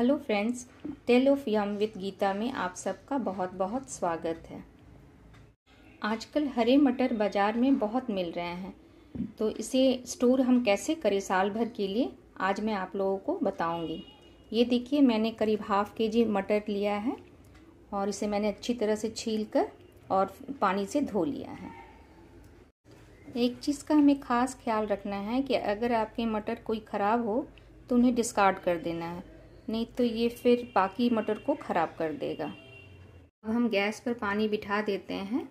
Hello friends, tale of yum with Geeta में आप सबका बहुत बहुत स्वागत है। आजकल हरे मटर बाज़ार में बहुत मिल रहे हैं तो इसे स्टोर हम कैसे करें साल भर के लिए, आज मैं आप लोगों को बताऊँगी। ये देखिए, मैंने करीब हाफ़ के जी मटर लिया है और इसे मैंने अच्छी तरह से छील कर और पानी से धो लिया है। एक चीज़ का हमें ख़ास ख्याल रखना है कि अगर आपके मटर कोई ख़राब हो तो उन्हें डिस्कार्ड कर देना है। नहीं तो ये फिर बाकी मटर को ख़राब कर देगा। अब हम गैस पर पानी बिठा देते हैं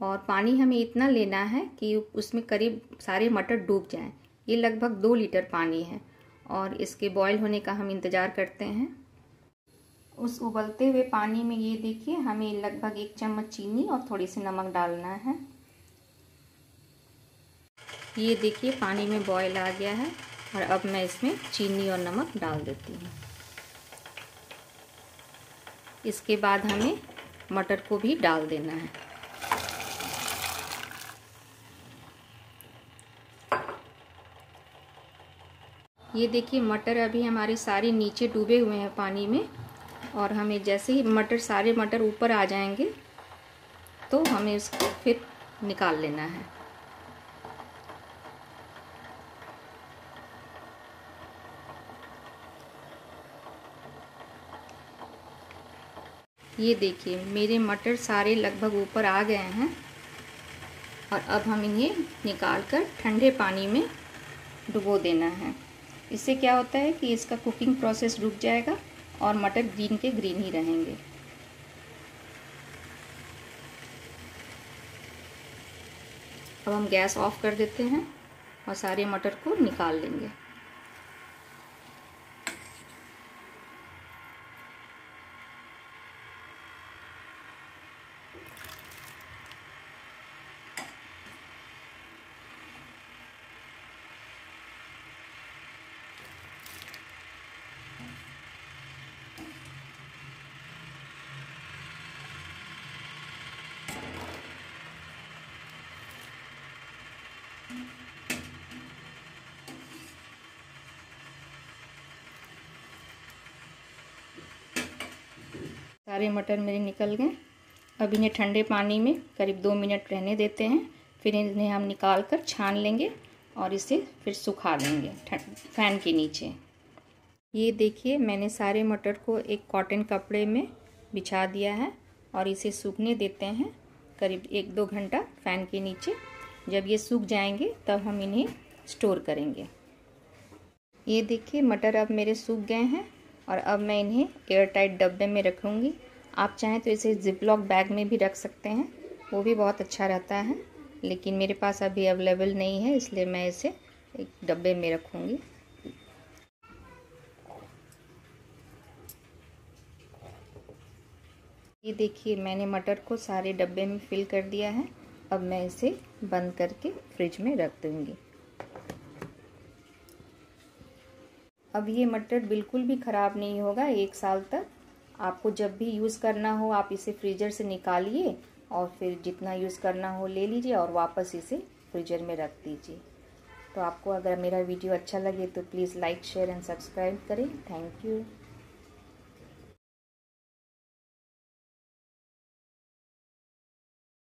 और पानी हमें इतना लेना है कि उसमें करीब सारे मटर डूब जाएँ। ये लगभग दो लीटर पानी है और इसके बॉईल होने का हम इंतज़ार करते हैं। उस उबलते हुए पानी में ये देखिए, हमें लगभग एक चम्मच चीनी और थोड़ी सी नमक डालना है। ये देखिए, पानी में बॉयल आ गया है और अब मैं इसमें चीनी और नमक डाल देती हूँ। इसके बाद हमें मटर को भी डाल देना है। ये देखिए, मटर अभी हमारे सारे नीचे डूबे हुए हैं पानी में और हमें जैसे ही मटर, सारे मटर ऊपर आ जाएँगे तो हमें इसको फिर निकाल लेना है। ये देखिए, मेरे मटर सारे लगभग ऊपर आ गए हैं और अब हम इन्हें निकाल कर ठंडे पानी में डुबो देना है। इससे क्या होता है कि इसका कुकिंग प्रोसेस रुक जाएगा और मटर ग्रीन के ग्रीन ही रहेंगे। अब हम गैस ऑफ़ कर देते हैं और सारे मटर को निकाल लेंगे। सारे मटर मेरे निकल गए। अब इन्हें ठंडे पानी में करीब दो मिनट रहने देते हैं। फिर इन्हें हम निकाल कर छान लेंगे और इसे फिर सुखा देंगे फ़ैन के नीचे। ये देखिए, मैंने सारे मटर को एक कॉटन कपड़े में बिछा दिया है और इसे सूखने देते हैं करीब एक दो घंटा फ़ैन के नीचे। जब ये सूख जाएँगे, तब हम इन्हें स्टोर करेंगे। ये देखिए, मटर अब मेरे सूख गए हैं। और अब मैं इन्हें एयर टाइट डब्बे में रखूँगी। आप चाहें तो इसे जिपलॉक बैग में भी रख सकते हैं। वो भी बहुत अच्छा रहता है, लेकिन मेरे पास अभी अवेलेबल नहीं है, इसलिए मैं इसे एक डब्बे में रखूँगी। ये देखिए, मैंने मटर को सारे डब्बे में फिल कर दिया है। अब मैं इसे बंद करके फ्रिज में रख दूँगी। अब ये मटर बिल्कुल भी ख़राब नहीं होगा एक साल तक। आपको जब भी यूज़ करना हो, आप इसे फ्रीजर से निकालिए और फिर जितना यूज़ करना हो ले लीजिए और वापस इसे फ्रीजर में रख दीजिए। तो आपको अगर मेरा वीडियो अच्छा लगे तो please like, share and subscribe करें। Thank you.